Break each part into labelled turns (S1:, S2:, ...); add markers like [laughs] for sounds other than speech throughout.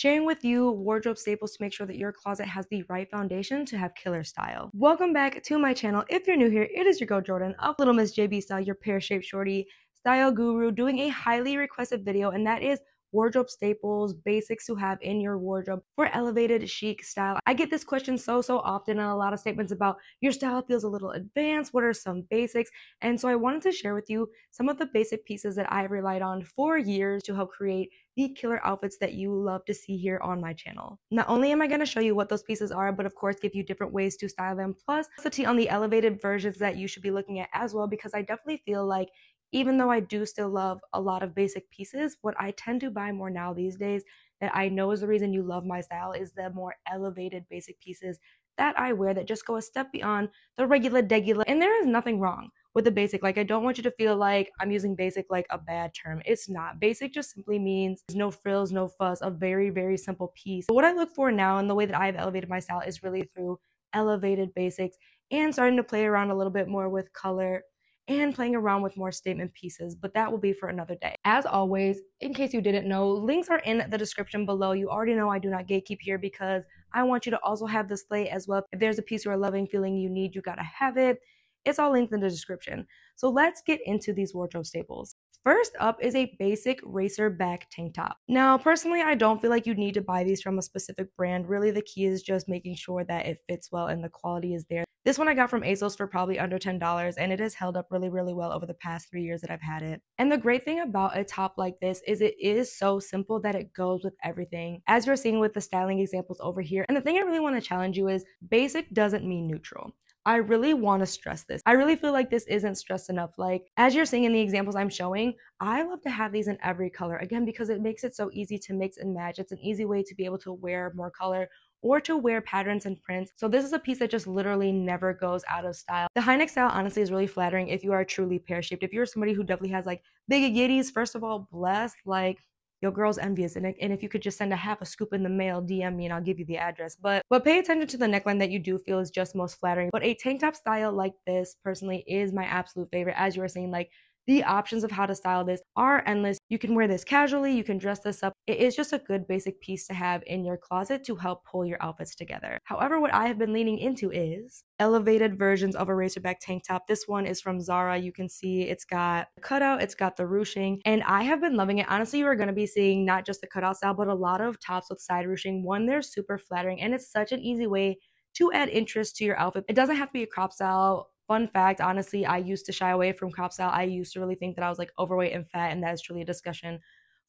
S1: sharing with you wardrobe staples to make sure that your closet has the right foundation to have killer style. Welcome back to my channel. If you're new here, it is your girl Jordan of Little Miss JB Style, your pear-shaped shorty style guru, doing a highly requested video, and that is wardrobe staples, basics to have in your wardrobe for elevated chic style. I get this question so, so often and a lot of statements about your style feels a little advanced. What are some basics? And so I wanted to share with you some of the basic pieces that I've relied on for years to help create the killer outfits that you love to see here on my channel. Not only am I going to show you what those pieces are, but of course give you different ways to style them, plus the tea on the elevated versions that you should be looking at as well, because I definitely feel like even though I do still love a lot of basic pieces, what I tend to buy more now these days that I know is the reason you love my style is the more elevated basic pieces that I wear that just go a step beyond the regular degular. And there is nothing wrong with the basic. Like I don't want you to feel like I'm using basic like a bad term. It's not. Basic just simply means no frills, no fuss, a very, very simple piece. But what I look for now and the way that I've elevated my style is really through elevated basics and starting to play around a little bit more with color and playing around with more statement pieces, but that will be for another day. As always, in case you didn't know, links are in the description below. You already know I do not gatekeep here because I want you to also have the slate as well. If there's a piece you are loving, feeling you need, you gotta have it. It's all linked in the description. So let's get into these wardrobe staples. First up is a basic racer back tank top. Now, personally, I don't feel like you need to buy these from a specific brand. Really, the key is just making sure that it fits well and the quality is there. This one I got from ASOS for probably under $10 and it has held up really, really well over the past three years that I've had it. And the great thing about a top like this is it is so simple that it goes with everything. As you're seeing with the styling examples over here. And the thing I really want to challenge you is basic doesn't mean neutral. I really want to stress this. I really feel like this isn't stressed enough. Like, as you're seeing in the examples I'm showing, I love to have these in every color. Again, because it makes it so easy to mix and match. It's an easy way to be able to wear more color or to wear patterns and prints. So this is a piece that just literally never goes out of style. The high neck style honestly is really flattering if you are truly pear-shaped. If you're somebody who definitely has like big yitties, first of all, bless, like your girl's envious and, and if you could just send a half a scoop in the mail dm me and i'll give you the address. But but pay attention to the neckline that you do feel is just most flattering. But a tank top style like this personally is my absolute favorite. As you were saying like the options of how to style this are endless. You can wear this casually, you can dress this up. It is just a good basic piece to have in your closet to help pull your outfits together. However, what I have been leaning into is elevated versions of a racerback tank top. This one is from Zara. You can see it's got the cutout, it's got the ruching, and I have been loving it. Honestly, you are going to be seeing not just the cutout style, but a lot of tops with side ruching. One, they're super flattering, and it's such an easy way to add interest to your outfit. It doesn't have to be a crop style Fun fact, honestly, I used to shy away from crop style. I used to really think that I was like overweight and fat, and that is truly a discussion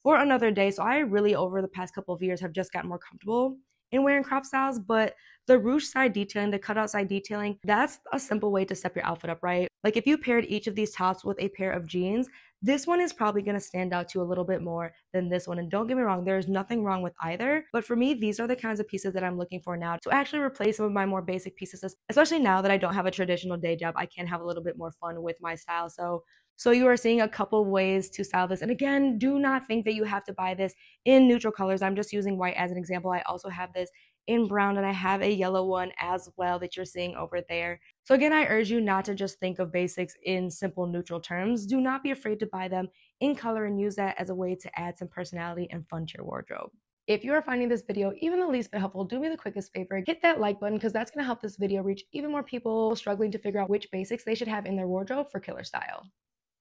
S1: for another day. So I really, over the past couple of years, have just gotten more comfortable in wearing crop styles. But the ruche side detailing, the cutout side detailing, that's a simple way to step your outfit up, right? Like if you paired each of these tops with a pair of jeans, this one is probably going to stand out to you a little bit more than this one. And don't get me wrong, there's nothing wrong with either. But for me, these are the kinds of pieces that I'm looking for now to actually replace some of my more basic pieces, especially now that I don't have a traditional day job. I can have a little bit more fun with my style. So so you are seeing a couple ways to style this. And again, do not think that you have to buy this in neutral colors. I'm just using white as an example. I also have this in brown and I have a yellow one as well that you're seeing over there. So again, I urge you not to just think of basics in simple neutral terms. Do not be afraid to buy them in color and use that as a way to add some personality and fun to your wardrobe. If you are finding this video even the least bit helpful, do me the quickest favor, hit that like button because that's going to help this video reach even more people struggling to figure out which basics they should have in their wardrobe for killer style.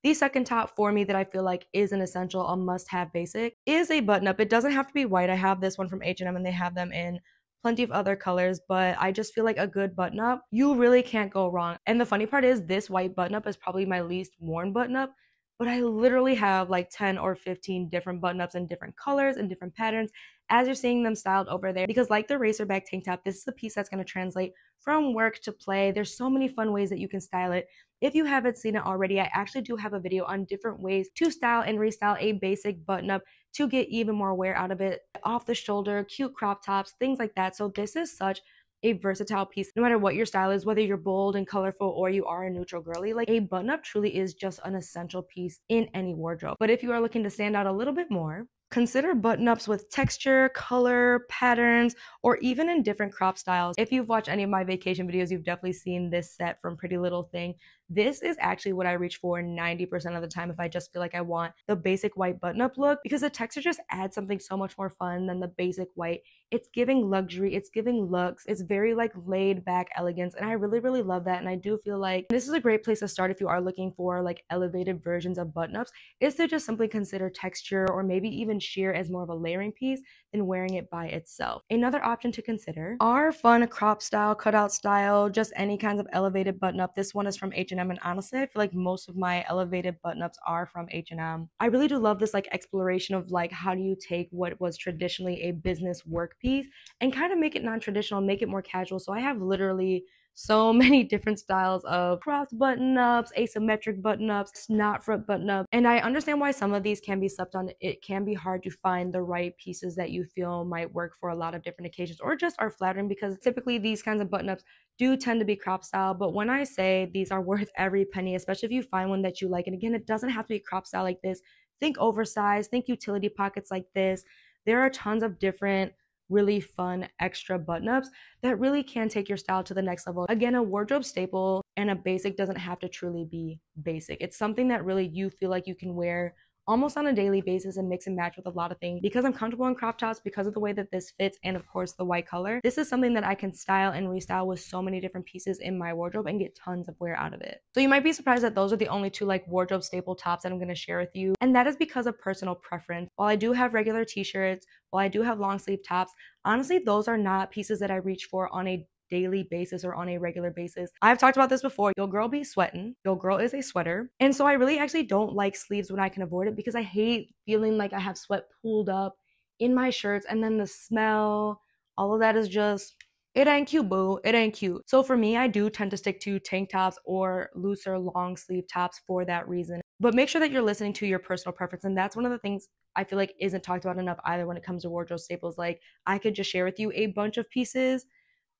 S1: The second top for me that I feel like is an essential, a must-have basic, is a button-up. It doesn't have to be white. I have this one from H&M and they have them in plenty of other colors, but I just feel like a good button up, you really can't go wrong. And the funny part is, this white button up is probably my least worn button up, but I literally have like 10 or 15 different button ups in different colors and different patterns as you're seeing them styled over there. Because, like the racerback tank top, this is a piece that's going to translate from work to play. There's so many fun ways that you can style it. If you haven't seen it already, I actually do have a video on different ways to style and restyle a basic button up to get even more wear out of it. Off the shoulder, cute crop tops, things like that. So this is such a versatile piece no matter what your style is whether you're bold and colorful or you are a neutral girly like a button up truly is just an essential piece in any wardrobe but if you are looking to stand out a little bit more Consider button ups with texture, color, patterns, or even in different crop styles. If you've watched any of my vacation videos, you've definitely seen this set from Pretty Little Thing. This is actually what I reach for 90% of the time if I just feel like I want the basic white button up look because the texture just adds something so much more fun than the basic white. It's giving luxury, it's giving looks, it's very like laid back elegance, and I really, really love that. And I do feel like this is a great place to start if you are looking for like elevated versions of button ups, is to just simply consider texture or maybe even sheer as more of a layering piece than wearing it by itself. Another option to consider are fun crop style, cutout style, just any kinds of elevated button up. This one is from H&M and honestly, I feel like most of my elevated button ups are from H&M. I really do love this like exploration of like how do you take what was traditionally a business work piece and kind of make it non-traditional, make it more casual. So I have literally so [laughs] many different styles of cropped button ups, asymmetric button ups, snot front button up. And I understand why some of these can be slept on. It can be hard to find the right pieces that you feel might work for a lot of different occasions or just are flattering because typically these kinds of button ups do tend to be crop style. But when I say these are [laughs] worth every penny, especially if you find one that you like, and again, it doesn't have to be crop style like this. Think oversized, think utility pockets like this. There are tons of different really fun extra button ups that really can take your style to the next level. Again, a wardrobe staple and a basic doesn't have to truly be basic. It's something that really you feel like you can wear almost on a daily basis and mix and match with a lot of things. Because I'm comfortable in crop tops, because of the way that this fits, and of course the white color, this is something that I can style and restyle with so many different pieces in my wardrobe and get tons of wear out of it. So you might be surprised that those are the only two like wardrobe staple tops that I'm gonna share with you. And that is because of personal preference. While I do have regular t-shirts, while I do have long sleeve tops, honestly, those are not pieces that I reach for on a daily basis or on a regular basis. I've talked about this before. Your girl be sweating. Your girl is a sweater. And so I really actually don't like sleeves when I can avoid it because I hate feeling like I have sweat pooled up in my shirts and then the smell, all of that is just it ain't cute, boo. It ain't cute. So for me, I do tend to stick to tank tops or looser long sleeve tops for that reason. But make sure that you're listening to your personal preference. And that's one of the things I feel like isn't talked about enough either when it comes to wardrobe staples. Like I could just share with you a bunch of pieces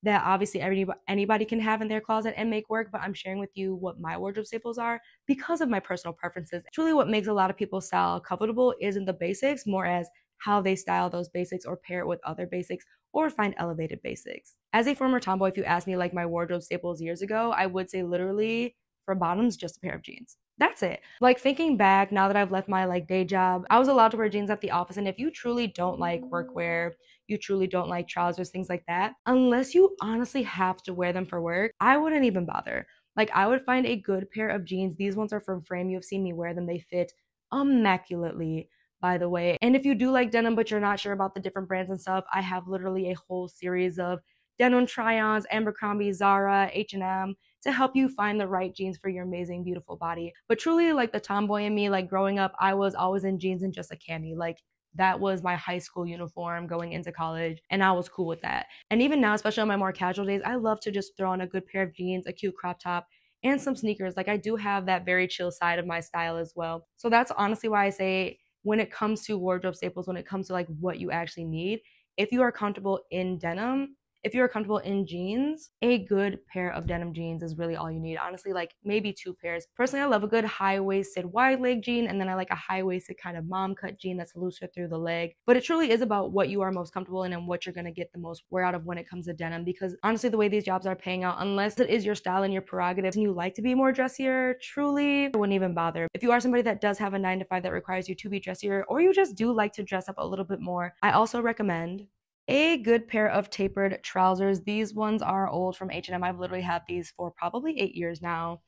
S1: that obviously everybody anybody can have in their closet and make work, but I'm sharing with you what my wardrobe staples are because of my personal preferences. Truly, what makes a lot of people's style comfortable isn't the basics, more as how they style those basics or pair it with other basics or find elevated basics. As a former tomboy, if you asked me like my wardrobe staples years ago, I would say literally for bottoms, just a pair of jeans. That's it. Like thinking back now that I've left my like day job, I was allowed to wear jeans at the office. And if you truly don't like workwear, you truly don't like trousers, things like that, unless you honestly have to wear them for work, I wouldn't even bother. Like I would find a good pair of jeans. These ones are from Frame. You've seen me wear them. They fit immaculately, by the way. And if you do like denim, but you're not sure about the different brands and stuff, I have literally a whole series of denim try-ons, Abercrombie, Zara, H&M to help you find the right jeans for your amazing, beautiful body. But truly, like the tomboy in me, like growing up, I was always in jeans and just a cami. Like that was my high school uniform going into college and i was cool with that. And even now especially on my more casual days i love to just throw on a good pair of jeans a cute crop top and some sneakers. Like i do have that very chill side of my style as well. So that's honestly why i say when it comes to wardrobe staples when it comes to like what you actually need if you are comfortable in denim if you're comfortable in jeans, a good pair of denim jeans is really all you need. Honestly, like maybe two pairs. Personally, I love a good high waisted wide leg jean, and then I like a high waisted kind of mom cut jean that's looser through the leg. But it truly is about what you are most comfortable in and what you're gonna get the most wear out of when it comes to denim. Because honestly, the way these jobs are paying out, unless it is your style and your prerogative and you like to be more dressier, truly I wouldn't even bother. If you are somebody that does have a nine to five that requires you to be dressier, or you just do like to dress up a little bit more, I also recommend a good pair of tapered trousers. These ones are old from H&M. I've literally had these for probably eight years now.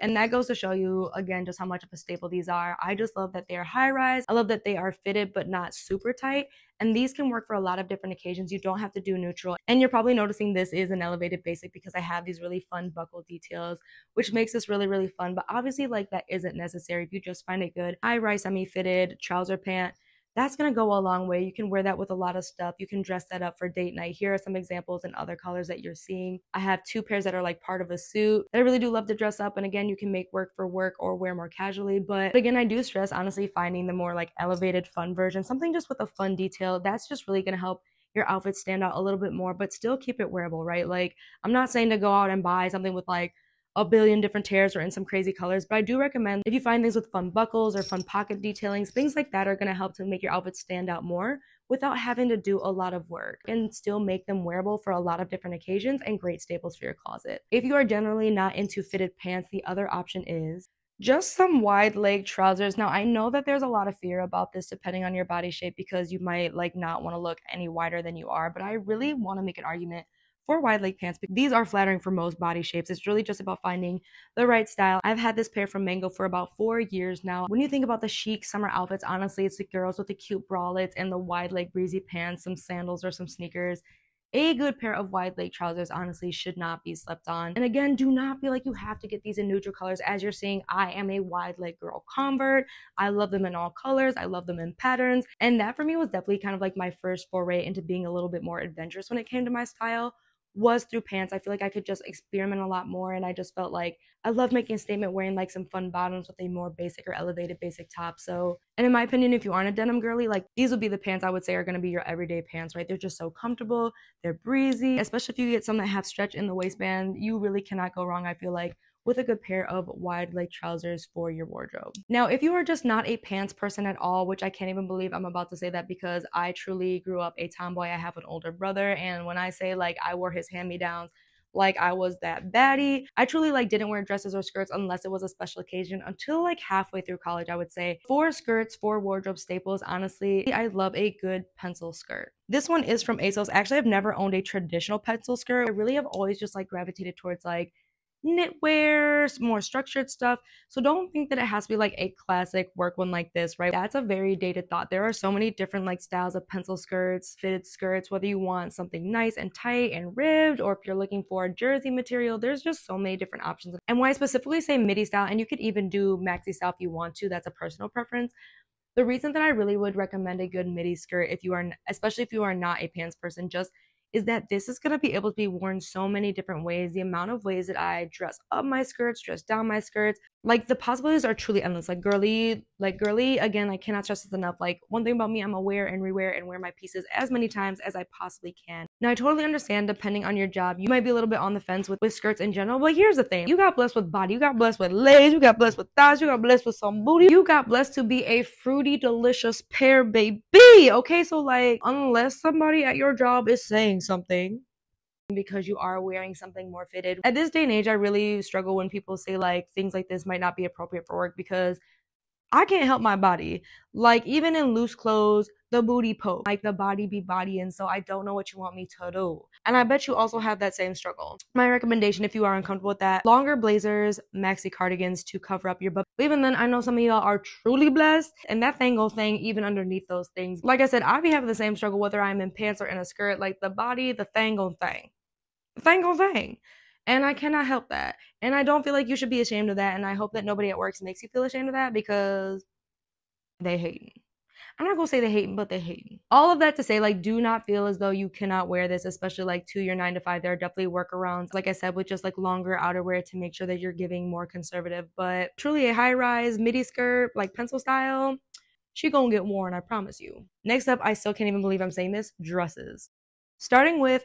S1: And that goes to show you again just how much of a staple these are. I just love that they are high rise. I love that they are fitted but not super tight. And these can work for a lot of different occasions. You don't have to do neutral. And you're probably noticing this is an elevated basic because I have these really fun buckle details, which makes this really, really fun. But obviously, like that isn't necessary if you just find a good high rise semi fitted trouser pant that's going to go a long way. You can wear that with a lot of stuff. You can dress that up for date night. Here are some examples in other colors that you're seeing. I have two pairs that are like part of a suit that I really do love to dress up. And again, you can make work for work or wear more casually. But again, I do stress honestly finding the more like elevated fun version, something just with a fun detail. That's just really going to help your outfit stand out a little bit more, but still keep it wearable, right? Like, I'm not saying to go out and buy something with like a billion different tears or in some crazy colors. But I do recommend if you find things with fun buckles or fun pocket detailings, things like that are going to help to make your outfit stand out more without having to do a lot of work and still make them wearable for a lot of different occasions and great staples for your closet. If you are generally not into fitted pants, the other option is just some wide leg trousers. Now, I know that there's a lot of fear about this depending on your body shape because you might like not want to look any wider than you are, but I really want to make an argument for wide leg pants. These are flattering for most body shapes. It's really just about finding the right style. I've had this pair from Mango for about four years now. When you think about the chic summer outfits, honestly, it's the girls with the cute bralettes and the wide leg breezy pants, some sandals or some sneakers a good pair of wide leg trousers honestly should not be slept on. And again, do not feel like you have to get these in neutral colors. As you're seeing, I am a wide leg girl convert. I love them in all colors. I love them in patterns. And that for me was definitely kind of like my first foray into being a little bit more adventurous when it came to my style was through pants. I feel like I could just experiment a lot more and I just felt like I love making a statement wearing like some fun bottoms with a more basic or elevated basic top. So, and in my opinion, if you aren't a denim girly, like these would be the pants I would say are going to be your everyday pants, right? They're just so comfortable, they're breezy, especially if you get some that have stretch in the waistband. You really cannot go wrong, I feel like, with a good pair of wide leg trousers for your wardrobe. Now, if you are just not a pants person at all, which I can't even believe I'm about to say that because I truly grew up a tomboy. I have an older brother, and when I say like I wore his hand-me-downs, like I was that baddie. I truly like didn't wear dresses or skirts unless it was a special occasion until like halfway through college, I would say. Four skirts, four wardrobe staples, honestly, I love a good pencil skirt. This one is from ASOS. Actually, I've never owned a traditional pencil skirt. I really have always just like gravitated towards like knitwear, more structured stuff. So don't think that it has to be like a classic work one like this, right? That's a very dated thought. There are so many different like styles of pencil skirts, fitted skirts, whether you want something nice and tight and ribbed, or if you're looking for a jersey material, there's just so many different options. And why I specifically say midi style, and you could even do maxi style if you want to, that's a personal preference. The reason that I really would recommend a good midi skirt if you are, especially if you are not a pants person, just is that this is going to be able to be worn so many different ways. The amount of ways that I dress up my skirts, dress down my skirts, like the possibilities are truly endless. Like girly, like girly, again, I cannot stress this enough. Like one thing about me, I'm a wear and rewear and wear my pieces as many times as I possibly can. Now I totally understand depending on your job, you might be a little bit on the fence with, with skirts in general, but here's the thing. You got blessed with body, you got blessed with legs, you got blessed with thighs, you got blessed with some booty, you got blessed to be a fruity, delicious pear baby. Okay, so like unless somebody at your job is saying something, because you are wearing something more fitted. At this day and age, I really struggle when people say like things like this might not be appropriate for work because I can't help my body. Like even in loose clothes, the booty poke, like the body be body, and so I don't know what you want me to do. And I bet you also have that same struggle. My recommendation, if you are uncomfortable with that, longer blazers, maxi cardigans to cover up your butt. But even then, I know some of y'all are truly blessed, and that fangle thing even underneath those things. Like I said, I be having the same struggle whether I'm in pants or in a skirt. Like the body, the fangle thing thing on thing. And I cannot help that. And I don't feel like you should be ashamed of that. And I hope that nobody at work makes you feel ashamed of that because they hate me. I'm not gonna say they hate me, but they hate me. All of that to say, like, do not feel as though you cannot wear this, especially like to your nine to five. There are definitely workarounds, like I said, with just like longer outerwear to make sure that you're giving more conservative. But truly, a high rise midi skirt, like pencil style, she gonna get worn, I promise you. Next up, I still can't even believe I'm saying this dresses. Starting with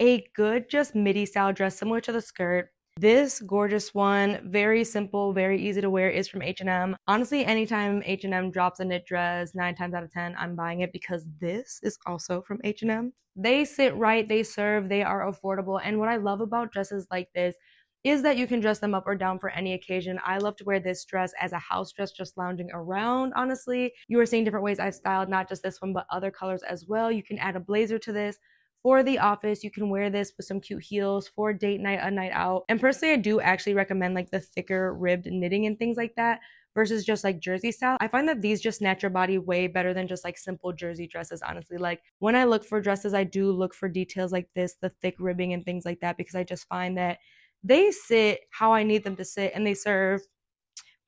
S1: a good just midi style dress similar to the skirt. This gorgeous one, very simple, very easy to wear, is from H&M. Honestly, anytime H&M drops a knit dress, 9 times out of 10, I'm buying it because this is also from H&M. They sit right, they serve, they are affordable, and what I love about dresses like this is that you can dress them up or down for any occasion. I love to wear this dress as a house dress, just lounging around, honestly. You are seeing different ways I've styled not just this one, but other colors as well. You can add a blazer to this for the office, you can wear this with some cute heels for date night, a night out. And personally, I do actually recommend like the thicker ribbed knitting and things like that versus just like jersey style. I find that these just snatch your body way better than just like simple jersey dresses, honestly. Like when I look for dresses, I do look for details like this, the thick ribbing and things like that, because I just find that they sit how I need them to sit and they serve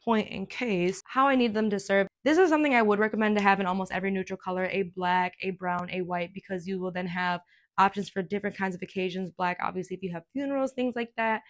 S1: point in case how I need them to serve. This is something I would recommend to have in almost every neutral color, a black, a brown, a white, because you will then have options for different kinds of occasions. Black, obviously, if you have funerals, things like that.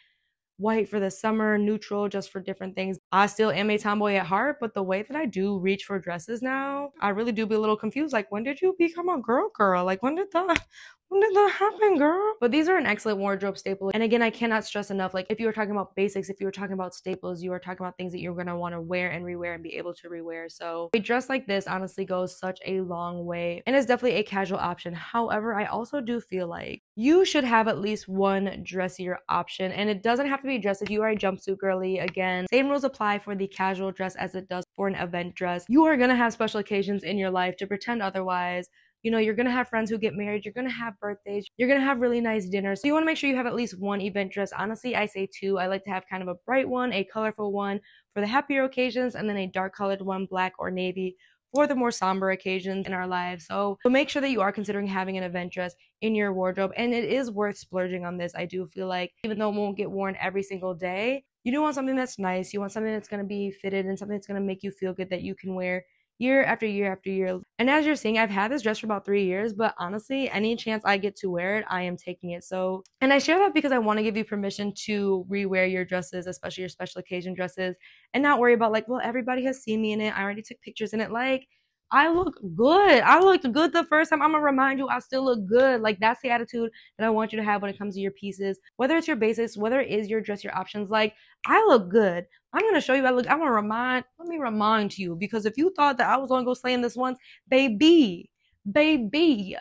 S1: White for the summer, neutral just for different things. I still am a tomboy at heart, but the way that I do reach for dresses now, I really do be a little confused. Like, when did you become a girl girl? Like, when did the when did that happen, girl? But these are an excellent wardrobe staple. And again, I cannot stress enough, like if you were talking about basics, if you were talking about staples, you are talking about things that you're gonna wanna wear and rewear and be able to rewear. So a dress like this honestly goes such a long way and is definitely a casual option. However, I also do feel like you should have at least one dressier option. And it doesn't have to be dress if you are a jumpsuit girly. Again, same rules apply for the casual dress as it does for an event dress. You are gonna have special occasions in your life to pretend otherwise you know, you're gonna have friends who get married, you're gonna have birthdays, you're gonna have really nice dinners. So you wanna make sure you have at least one event dress. Honestly, I say two. I like to have kind of a bright one, a colorful one for the happier occasions, and then a dark colored one, black or navy, for the more somber occasions in our lives. So, so make sure that you are considering having an event dress in your wardrobe. And it is worth splurging on this. I do feel like even though it won't get worn every single day, you do want something that's nice. You want something that's going to be fitted and something that's going to make you feel good that you can wear year after year after year. And as you're seeing, I've had this dress for about three years, but honestly, any chance I get to wear it, I am taking it. So, and I share that because I want to give you permission to rewear your dresses, especially your special occasion dresses, and not worry about like, well, everybody has seen me in it. I already took pictures in it. Like, I look good. I looked good the first time. I'm gonna remind you, I still look good. Like that's the attitude that I want you to have when it comes to your pieces. Whether it's your basics, whether it is your dress, your options. Like I look good. I'm gonna show you. I look. I'm gonna remind. Let me remind you because if you thought that I was gonna go slaying this once, baby, baby,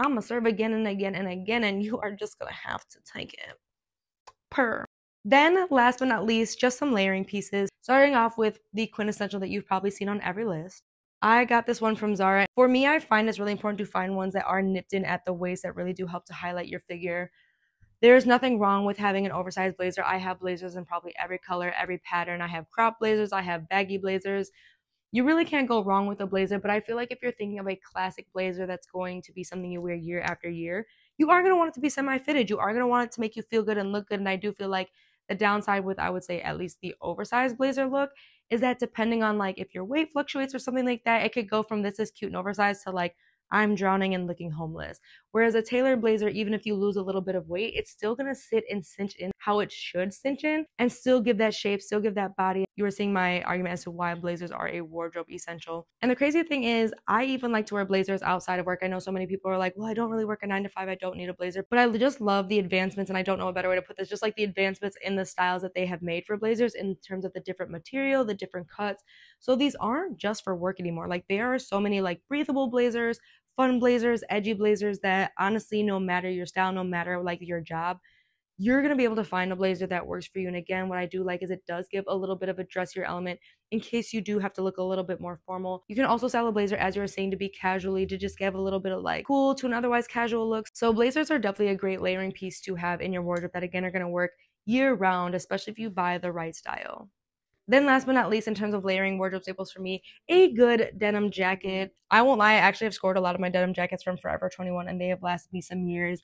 S1: I'm gonna serve again and again and again, and you are just gonna have to take it. Per. Then, last but not least, just some layering pieces. Starting off with the quintessential that you've probably seen on every list I got this one from Zara. For me, I find it's really important to find ones that are nipped in at the waist that really do help to highlight your figure. There's nothing wrong with having an oversized blazer. I have blazers in probably every color, every pattern. I have crop blazers, I have baggy blazers. You really can't go wrong with a blazer, but I feel like if you're thinking of a classic blazer that's going to be something you wear year after year, you are going to want it to be semi fitted. You are going to want it to make you feel good and look good. And I do feel like the downside with, I would say, at least the oversized blazer look is that depending on like if your weight fluctuates or something like that, it could go from this is cute and oversized to like I'm drowning and looking homeless. Whereas a tailored blazer, even if you lose a little bit of weight, it's still gonna sit and cinch in how it should cinch in and still give that shape, still give that body. You were seeing my argument as to why blazers are a wardrobe essential. And the crazy thing is, I even like to wear blazers outside of work. I know so many people are like, well, I don't really work a nine to five, I don't need a blazer. But I just love the advancements, and I don't know a better way to put this, just like the advancements in the styles that they have made for blazers in terms of the different material, the different cuts. So these aren't just for work anymore. Like there are so many like breathable blazers, fun blazers, edgy blazers that honestly, no matter your style, no matter like your job, you're going to be able to find a blazer that works for you. And again, what I do like is it does give a little bit of a dressier element in case you do have to look a little bit more formal. You can also style a blazer, as you were saying, to be casually, to just give a little bit of like cool to an otherwise casual look. So blazers are definitely a great layering piece to have in your wardrobe that again are going to work year round, especially if you buy the right style. Then, last but not least, in terms of layering wardrobe staples for me, a good denim jacket. I won't lie, I actually have scored a lot of my denim jackets from Forever 21 and they have lasted me some years.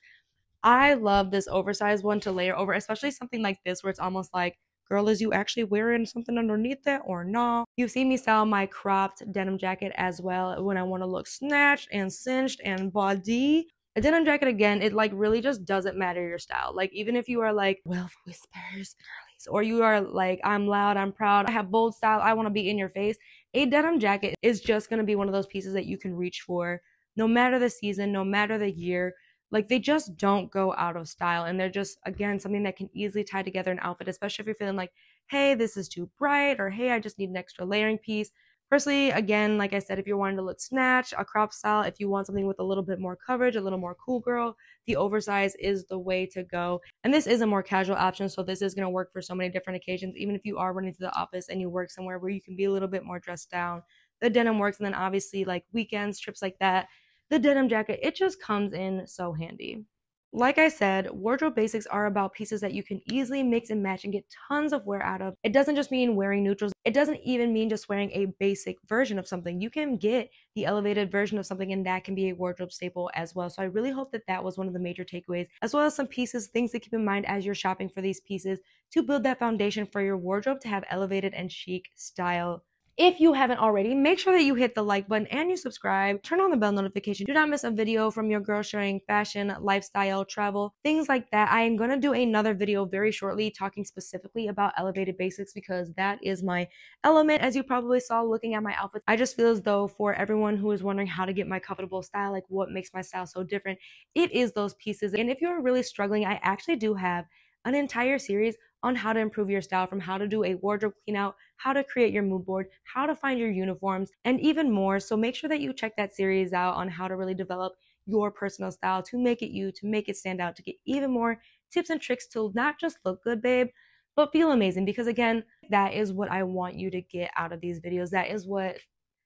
S1: I love this oversized one to layer over, especially something like this where it's almost like, girl, is you actually wearing something underneath it or not? You've seen me style my cropped denim jacket as well when I want to look snatched and cinched and body. A denim jacket, again, it like really just doesn't matter your style. Like, even if you are like, wealth [laughs] whispers, girly or you are like, I'm loud, I'm proud, I have bold style, I want to be in your face, a denim jacket is just going to be one of those pieces that you can reach for no matter the season, no matter the year. Like they just don't go out of style. And they're just, again, something that can easily tie together an outfit, especially if you're feeling like, hey, this is too bright, or hey, I just need an extra layering piece. Personally, again, like I said, if you're wanting to look snatch, a crop style, if you want something with a little bit more coverage, a little more cool girl, the oversize is the way to go. And this is a more casual option, so this is going to work for so many different occasions. Even if you are running to the office and you work somewhere where you can be a little bit more dressed down, the denim works. And then obviously, like weekends, trips like that, the denim jacket, it just comes in so handy. Like I said, wardrobe basics are about pieces that you can easily mix and match and get tons of wear out of. It doesn't just mean wearing neutrals. It doesn't even mean just wearing a basic version of something. You can get the elevated version of something and that can be a wardrobe staple as well. So I really hope that that was one of the major takeaways, as well as some pieces, things to keep in mind as you're shopping for these pieces to build that foundation for your wardrobe to have elevated and chic style If you haven't already, make sure that you hit the like button and you subscribe. Turn on the bell notification. Do not miss a video from your girl sharing fashion, lifestyle, travel, things like that. I am going to do another video very shortly talking specifically about elevated basics because that is my element. As you probably saw looking at my outfits, I just feel as though for everyone who is wondering how to get my comfortable style, like what makes my style so different, it is those pieces. And if you're really struggling, I actually do have an entire series on how to improve your style from how to do a wardrobe clean out, how to create your mood board, how to find your uniforms, and even more. So make sure that you check that series out on how to really develop your personal style to make it you, to make it stand out, to get even more tips and tricks to not just look good, babe, but feel amazing. Because again, that is what I want you to get out of these videos. That is what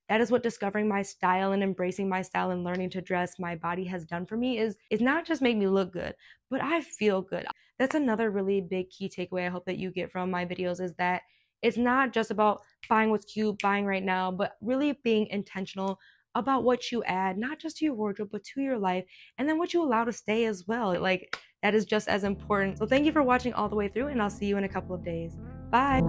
S1: that is what discovering my style and embracing my style and learning to dress my body has done for me is is not just make me look good but i feel good. That's another really big key takeaway i hope that you get from my videos is that it's not just about buying what's cute buying right now but really being intentional about what you add not just to your wardrobe but to your life and then what you allow to stay as well. Like that is just as important. So thank you for watching all the way through and i'll see you in a couple of days. Bye